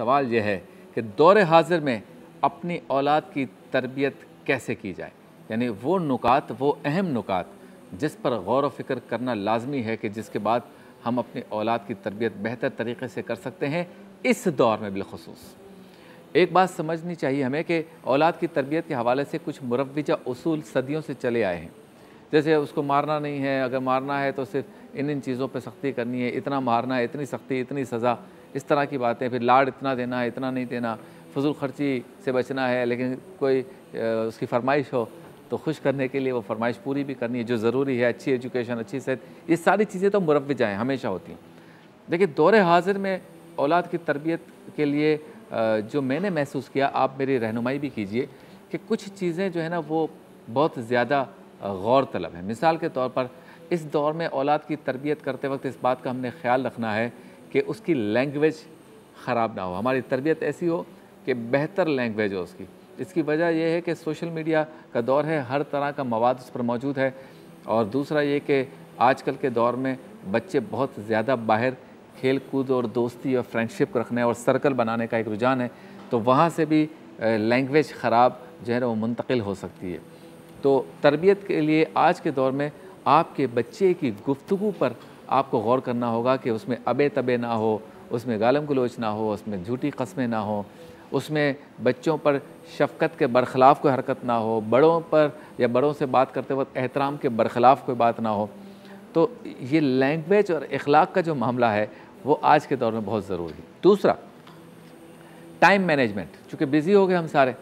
सवाल यह है कि दौर हाजिर में अपनी औलाद की तरबियत कैसे की जाए? यानी वो नुकात, वो अहम नुकात जिस पर गौर व फ़िक्र करना लाजमी है कि जिसके बाद हम अपनी औलाद की तरबियत बेहतर तरीके से कर सकते हैं इस दौर में बिलखसूस। एक बात समझनी चाहिए हमें कि औलाद की तरबियत के हवाले से कुछ मुरवजा असूल सदियों से चले आए हैं। जैसे उसको मारना नहीं है, अगर मारना है तो सिर्फ़ इन इन चीज़ों पर सख्ती करनी है, इतना मारना है, इतनी सख्ती, इतनी सज़ा, इस तरह की बातें, फिर लाड इतना देना है, इतना नहीं देना, फजूल खर्ची से बचना है, लेकिन कोई उसकी फरमाइश हो तो खुश करने के लिए वो फरमाइश पूरी भी करनी है, जो ज़रूरी है, अच्छी एजुकेशन, अच्छी सेहत, ये सारी चीज़ें तो मुरवजाएँ हमेशा होती हैं। देखिए, दौर हाजिर में औलाद की तरबियत के लिए जो मैंने महसूस किया, आप मेरी रहनुमाई भी कीजिए कि कुछ चीज़ें जो है ना, वो बहुत ज़्यादा गौर तलब है। मिसाल के तौर पर इस दौर में औलाद की तरबियत करते वक्त इस बात का हमने ख्याल रखना है कि उसकी लैंग्वेज ख़राब ना हो। हमारी तरबियत ऐसी हो कि बेहतर लैंग्वेज हो उसकी। इसकी वजह यह है कि सोशल मीडिया का दौर है, हर तरह का मवाद उस पर मौजूद है और दूसरा ये कि आजकल के दौर में बच्चे बहुत ज़्यादा बाहर खेल कूद और दोस्ती और फ्रेंडशिप रखने और सर्कल बनाने का एक रुझान है तो वहाँ से भी लैंग्वेज ख़राब जो है ना वो मुंतकिल हो सकती है। तो तरबियत के लिए आज के दौर में आपके बच्चे की गुफ्तु पर आपको गौर करना होगा कि उसमें अबे तबे ना हो, उसमें गालम गलोच ना हो, उसमें झूठी कस्में ना हो, उसमें बच्चों पर शफ़क़त के बरखिलाफ़ कोई हरकत ना हो, बड़ों पर या बड़ों से बात करते वक्त एहतराम के बरखिलाफ़ कोई बात ना हो। तो ये लैंग्वेज और अखलाक का जो मामला है, वो आज के दौर में बहुत ज़रूरी दूसरा, टाइम मैनेजमेंट, चूँकि बिज़ी हो गए हम सारे।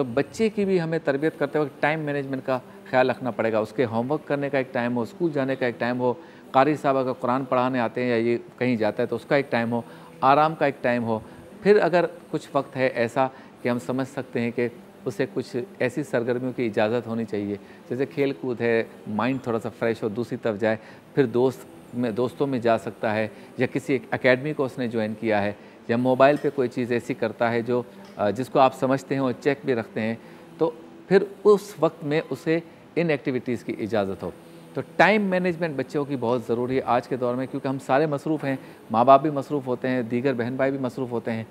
तो बच्चे की भी हमें तरबियत करते वक्त टाइम मैनेजमेंट का ख्याल रखना पड़ेगा। उसके होमवर्क करने का एक टाइम हो स्कूल जाने का एक टाइम हो, कारी साहब अगर कुरान पढ़ाने आते हैं या ये कहीं जाता है तो उसका एक टाइम हो, आराम का एक टाइम हो। फिर अगर कुछ वक्त है ऐसा कि हम समझ सकते हैं कि उसे कुछ ऐसी सरगर्मियों की इजाज़त होनी चाहिए। जैसे खेल कूद है माइंड थोड़ा सा फ्रेश हो, दूसरी तरफ़ जाए, फिर दोस्त में, दोस्तों में जा सकता है या किसी एक अकेडमी को उसने ज्वाइन किया है या मोबाइल पे कोई चीज़ ऐसी करता है जो जिसको आप समझते हैं और चेक भी रखते हैं तो फिर उस वक्त में उसे इन एक्टिविटीज़ की इजाज़त हो। तो टाइम मैनेजमेंट बच्चों की बहुत ज़रूरी है आज के दौर में, क्योंकि हम सारे मसरूफ़ हैं, माँ बाप भी मसरूफ़ होते हैं, दीगर बहन भाई भी मसरूफ़ होते हैं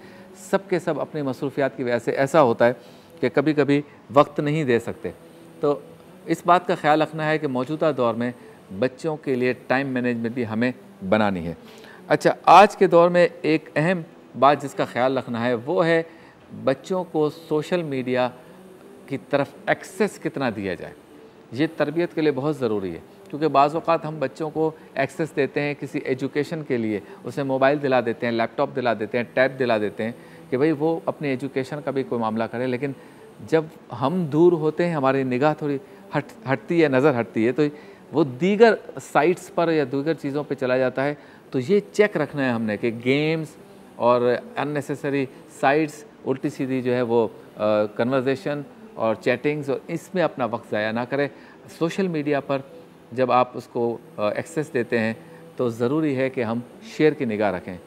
सब के सब अपनी मसरूफियात की वजह से ऐसा होता है कि कभी कभी वक्त नहीं दे सकते। तो इस बात का ख्याल रखना है कि मौजूदा दौर में बच्चों के लिए टाइम मैनेजमेंट भी हमें बनानी है। अच्छा आज के दौर में एक अहम बात जिसका ख्याल रखना है, वो है बच्चों को सोशल मीडिया की तरफ़ एक्सेस कितना दिया जाए, ये तरबियत के लिए बहुत ज़रूरी है। क्योंकि बाज़ अवत हम बच्चों को एक्सेस देते हैं किसी एजुकेशन के लिए, उसे मोबाइल दिला देते हैं, लैपटॉप दिला देते हैं, टैब दिला देते हैं कि भाई वो अपने एजुकेशन का भी कोई मामला करे। लेकिन जब हम दूर होते हैं, हमारी निगाह थोड़ी हट, हटती है, नज़र हटती है तो वो दीगर साइट्स पर या दीगर चीज़ों पर चला जाता है। तो ये चेक रखना है हमने कि गेम्स और अननेसेसरी साइट्स उल्टी सीधी जो है वो कन्वर्जेशन और चैटिंग्स और इसमें अपना वक्त ज़ाया ना करें। सोशल मीडिया पर जब आप उसको एक्सेस देते हैं तो ज़रूरी है कि हम शेयर की निगाह रखें।